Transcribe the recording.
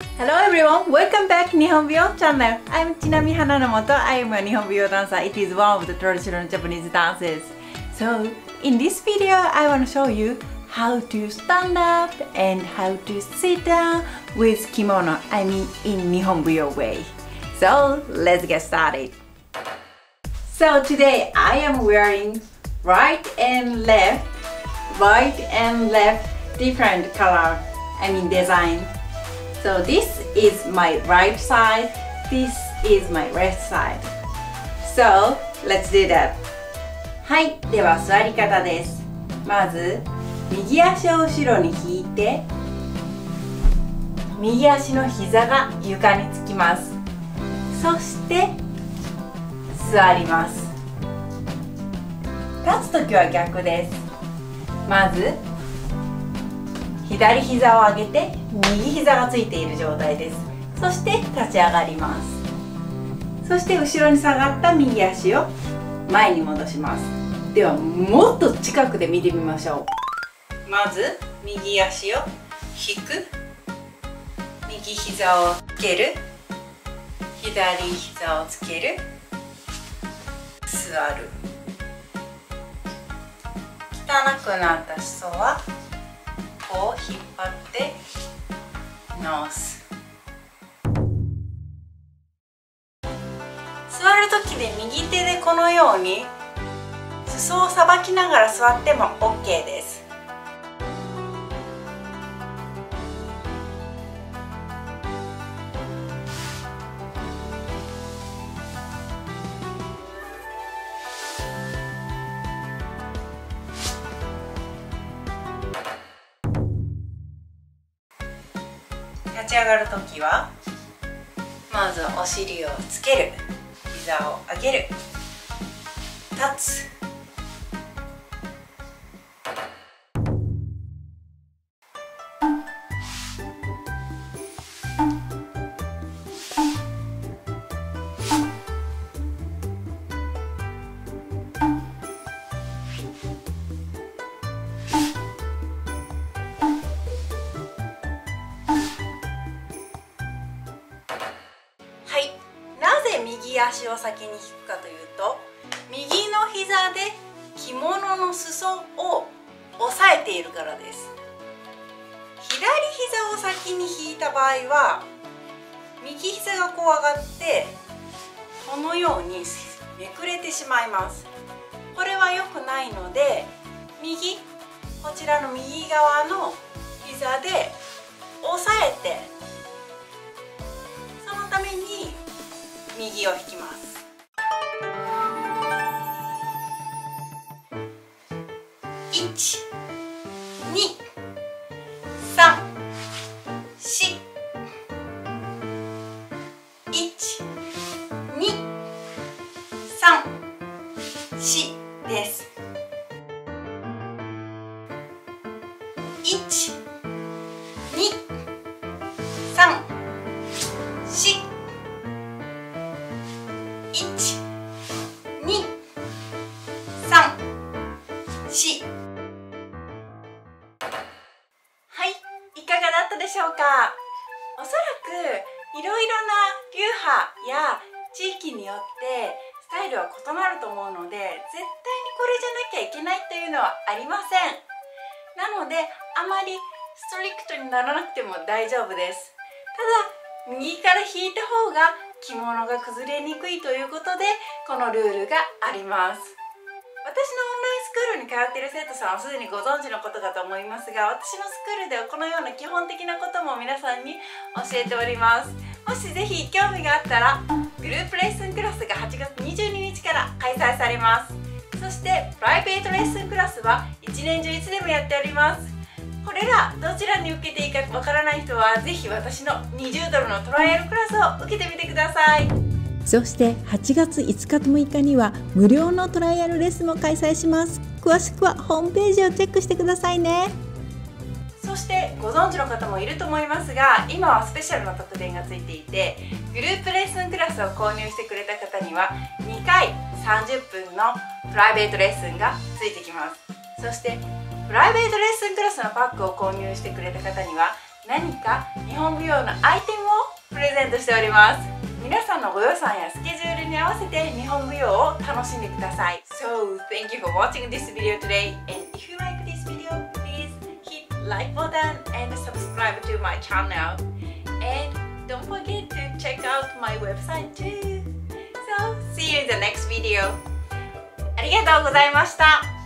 Hello everyone, welcome back Nihon Nihonbyo channel. I'm Chinami Hananamoto. I am a Nihon Nihonbyo dancer. It is one of the traditional Japanese dances. So, in this video, I want to show you how to stand up and how to sit down with kimono. I mean, in Nihon Nihonbyo way. So, let's get started. So today I am wearing right and left, right and left different color, I mean design So this is my right side, this is my left side. So let's do that. はい、では座り方です。まず右足を後ろに引いて右足の膝が床につきますそして座ります立つ時は逆ですまず左膝を上げて右膝がついている状態です。そして立ち上がります。そして後ろに下がった右足を前に戻します。ではもっと近くで見てみましょう。まず右足を引く。右膝をつける。左膝をつける。座る。汚くなった裾はこう引っ張って直す。座る時で右手でこのように裾をさばきながら座っても OK です。立ち上がる時はまずお尻をつける。膝を上げる。立つ。右足を先に引くかというと右の膝で着物の裾を押さえているからです。左膝を先に引いた場合は右膝がこう上がってこのようにめくれてしまいます。これは良くないので右こちらの右側の膝で押さえて右を引きます一、二、三、四、一、二、三、四です一、二、はいいかがだったでしょうか？おそらくいろいろな流派や地域によってスタイルは異なると思うので絶対にこれじゃなきゃいけないというのはありません。なのであまりストリクトにならなくても大丈夫です。ただ右から引いた方が着物が崩れにくいということでこのルールがあります。私のスクールに通っている生徒さんはすでにご存知のことかと思いますが私のスクールではこのような基本的なことも皆さんに教えております。もしぜひ興味があったらグループレッスンクラスが8月22日から開催されます。そしてプライベートレッスンクラスは一年中いつでもやっております。これらどちらに受けていいかわからない人はぜひ私の20ドルのトライアルクラスを受けてみてください。そして8月5日と6日には無料のトライアルレッスンも開催します。詳しくはホームページをチェックしてくださいね。そしてご存知の方もいると思いますが今はスペシャルな特典がついていてグループレッスンクラスを購入してくれた方には2回30分のプライベートレッスンがついてきます。そしてプライベートレッスンクラスのパックを購入してくれた方には何か日本舞踊のアイテムをプレゼントしております。皆さんのご予算やスケジュールに合わせて日本舞踊を楽しんでください So thank you for watching this video today and if you like this video please hit like button and subscribe to my channel and don't forget to check out my website too So see you in the next video ありがとうございました